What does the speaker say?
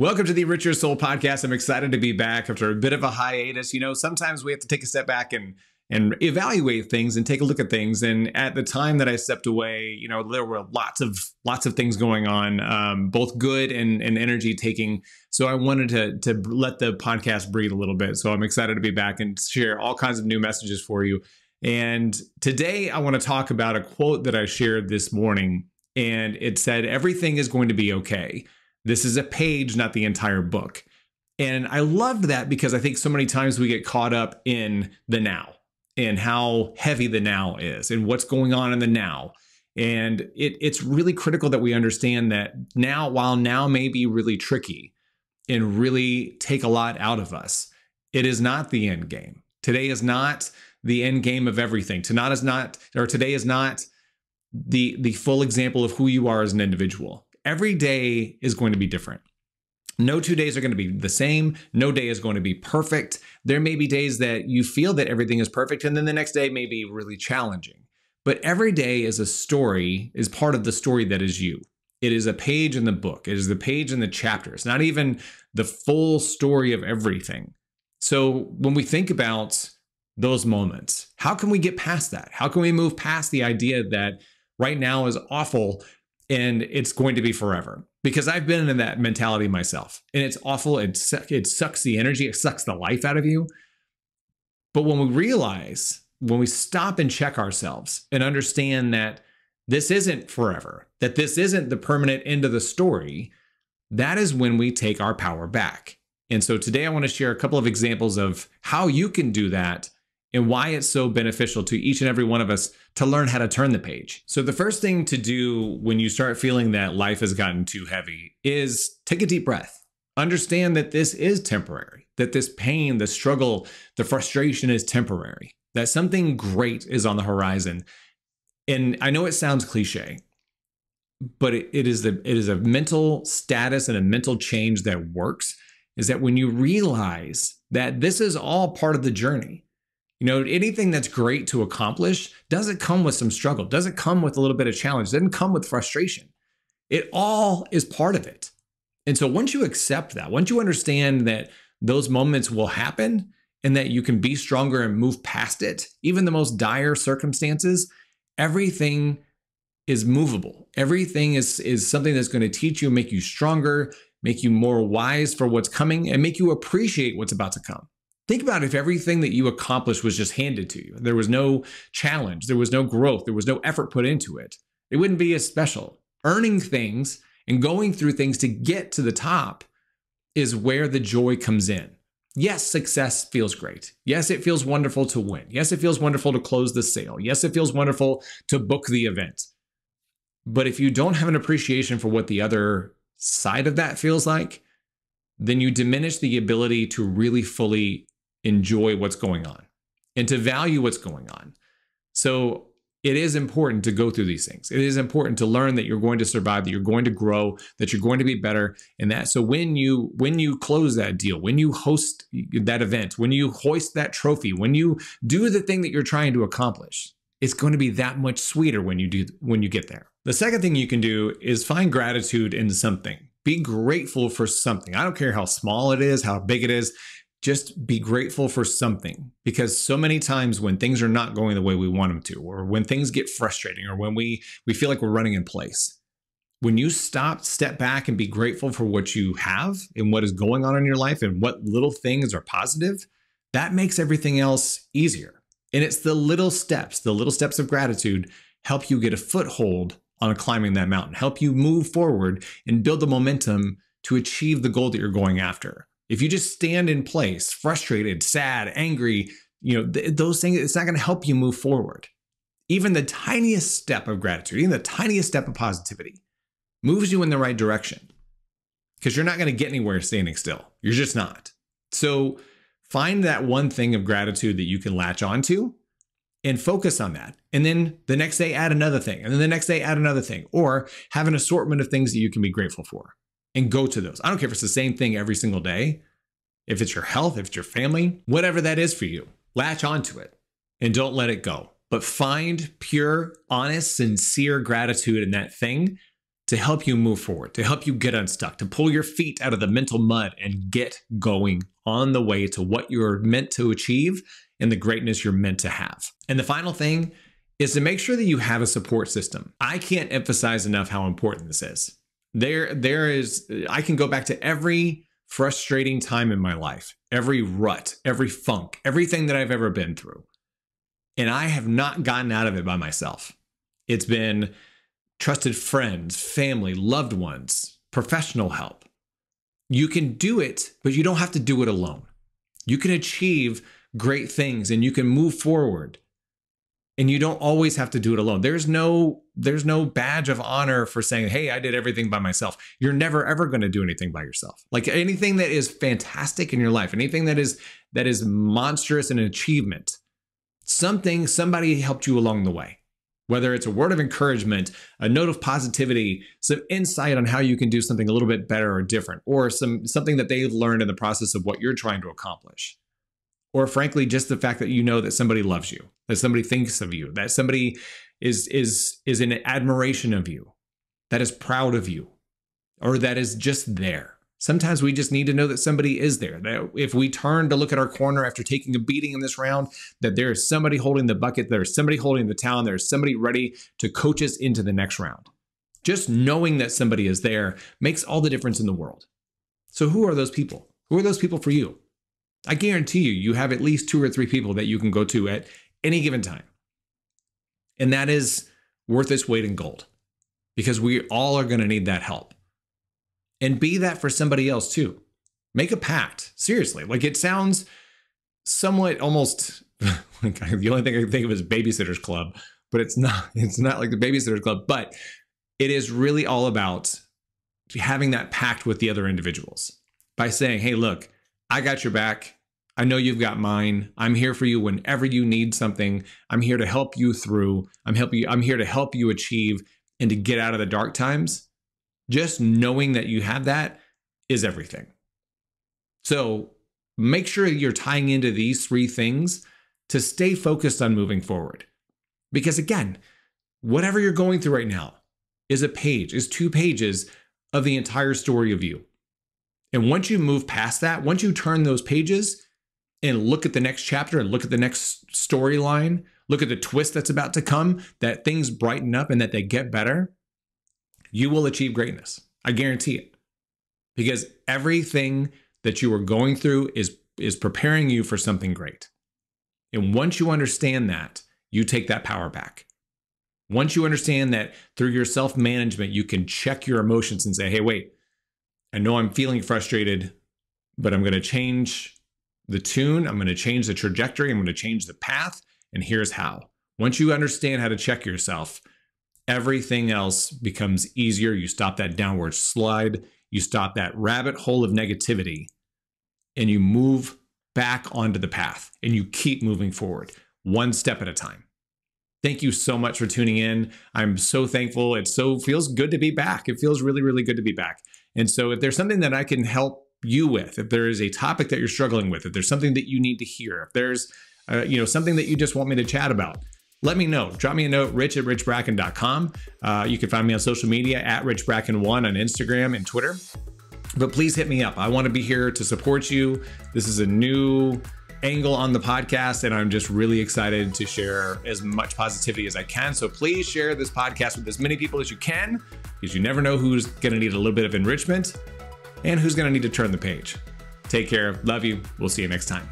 Welcome to the Richer Soul Podcast. I'm excited to be back after a bit of a hiatus. You know, sometimes we have to take a step back and and evaluate things and take a look at things. And at the time that I stepped away, you know, there were lots of lots of things going on, um, both good and, and energy taking. So I wanted to to let the podcast breathe a little bit. So I'm excited to be back and share all kinds of new messages for you. And today I want to talk about a quote that I shared this morning, and it said, "Everything is going to be okay." This is a page, not the entire book. And I loved that because I think so many times we get caught up in the now and how heavy the now is and what's going on in the now. And it, it's really critical that we understand that now, while now may be really tricky and really take a lot out of us, it is not the end game. Today is not the end game of everything. Tonight is not, or today is not the the full example of who you are as an individual every day is going to be different. No two days are going to be the same. No day is going to be perfect. There may be days that you feel that everything is perfect, and then the next day may be really challenging. But every day is a story, is part of the story that is you. It is a page in the book, it is the page in the chapter. It's not even the full story of everything. So when we think about those moments, how can we get past that? How can we move past the idea that right now is awful, and it's going to be forever because I've been in that mentality myself and it's awful. It, it sucks the energy, it sucks the life out of you. But when we realize, when we stop and check ourselves and understand that this isn't forever, that this isn't the permanent end of the story, that is when we take our power back. And so today I want to share a couple of examples of how you can do that and why it's so beneficial to each and every one of us to learn how to turn the page. So, the first thing to do when you start feeling that life has gotten too heavy is take a deep breath. Understand that this is temporary, that this pain, the struggle, the frustration is temporary, that something great is on the horizon. And I know it sounds cliche, but it, it is the it is a mental status and a mental change that works is that when you realize that this is all part of the journey you know, anything that's great to accomplish doesn't come with some struggle, doesn't come with a little bit of challenge, doesn't come with frustration. It all is part of it. And so once you accept that, once you understand that those moments will happen and that you can be stronger and move past it, even the most dire circumstances, everything is movable. Everything is, is something that's going to teach you, make you stronger, make you more wise for what's coming, and make you appreciate what's about to come. Think about if everything that you accomplished was just handed to you. There was no challenge, there was no growth, there was no effort put into it. It wouldn't be as special. Earning things and going through things to get to the top is where the joy comes in. Yes, success feels great. Yes, it feels wonderful to win. Yes, it feels wonderful to close the sale. Yes, it feels wonderful to book the event. But if you don't have an appreciation for what the other side of that feels like, then you diminish the ability to really fully enjoy what's going on and to value what's going on. So it is important to go through these things. It is important to learn that you're going to survive, that you're going to grow, that you're going to be better and that so when you when you close that deal, when you host that event, when you hoist that trophy, when you do the thing that you're trying to accomplish, it's going to be that much sweeter when you do when you get there. The second thing you can do is find gratitude in something. Be grateful for something. I don't care how small it is, how big it is just be grateful for something. Because so many times when things are not going the way we want them to or when things get frustrating or when we we feel like we're running in place when you stop step back and be grateful for what you have and what is going on in your life and what little things are positive that makes everything else easier. And it's the little steps the little steps of gratitude help you get a foothold on climbing that mountain help you move forward and build the momentum to achieve the goal that you're going after if you just stand in place, frustrated, sad, angry, you know, th- those things, it's not going to help you move forward. Even the tiniest step of gratitude, even the tiniest step of positivity moves you in the right direction because you're not going to get anywhere standing still. You're just not. So find that one thing of gratitude that you can latch onto and focus on that. And then the next day, add another thing. And then the next day, add another thing. Or have an assortment of things that you can be grateful for and go to those. I don't care if it's the same thing every single day, if it's your health, if it's your family, whatever that is for you, latch onto it and don't let it go. But find pure, honest, sincere gratitude in that thing to help you move forward, to help you get unstuck, to pull your feet out of the mental mud and get going on the way to what you're meant to achieve and the greatness you're meant to have. And the final thing is to make sure that you have a support system. I can't emphasize enough how important this is. There, there is, I can go back to every frustrating time in my life, every rut, every funk, everything that I've ever been through. And I have not gotten out of it by myself. It's been trusted friends, family, loved ones, professional help. You can do it, but you don't have to do it alone. You can achieve great things and you can move forward and you don't always have to do it alone. There's no there's no badge of honor for saying hey i did everything by myself. You're never ever going to do anything by yourself. Like anything that is fantastic in your life anything that is that is monstrous in an achievement something somebody helped you along the way. Whether it's a word of encouragement a note of positivity some insight on how you can do something a little bit better or different or some something that they've learned in the process of what you're trying to accomplish or frankly just the fact that you know that somebody loves you that somebody thinks of you that somebody is is is in admiration of you that is proud of you or that is just there. Sometimes we just need to know that somebody is there that if we turn to look at our corner after taking a beating in this round that there is somebody holding the bucket there's somebody holding the towel there's somebody ready to coach us into the next round. Just knowing that somebody is there makes all the difference in the world. So who are those people? Who are those people for you I guarantee you, you have at least two or three people that you can go to at any given time. And that is worth its weight in gold because we all are going to need that help. And be that for somebody else too. Make a pact. Seriously. Like it sounds somewhat almost like the only thing I can think of is Babysitter's Club, but it's not. It's not like the Babysitter's Club, but it is really all about having that pact with the other individuals by saying, hey, look, I got your back. I know you've got mine. I'm here for you whenever you need something. I'm here to help you through. I'm help you I'm here to help you achieve and to get out of the dark times. Just knowing that you have that is everything. So, make sure you're tying into these three things to stay focused on moving forward. Because again, whatever you're going through right now is a page, is two pages of the entire story of you. And once you move past that, once you turn those pages and look at the next chapter and look at the next storyline, look at the twist that's about to come, that things brighten up and that they get better, you will achieve greatness. I guarantee it. Because everything that you are going through is is preparing you for something great. And once you understand that, you take that power back. Once you understand that through your self management, you can check your emotions and say, hey, wait, I know I'm feeling frustrated, but I'm going to change the tune. I'm going to change the trajectory. I'm going to change the path. And here's how. Once you understand how to check yourself, everything else becomes easier. You stop that downward slide, you stop that rabbit hole of negativity, and you move back onto the path and you keep moving forward one step at a time. Thank you so much for tuning in. I'm so thankful. It so feels good to be back. It feels really, really good to be back. And so if there's something that I can help you with, if there is a topic that you're struggling with, if there's something that you need to hear, if there's uh, you know something that you just want me to chat about, let me know. Drop me a note, rich at richbracken.com. Uh, you can find me on social media at richbracken1 on Instagram and Twitter. But please hit me up. I want to be here to support you. This is a new angle on the podcast, and I'm just really excited to share as much positivity as I can. So please share this podcast with as many people as you can, because you never know who's going to need a little bit of enrichment and who's going to need to turn the page. Take care. Love you. We'll see you next time.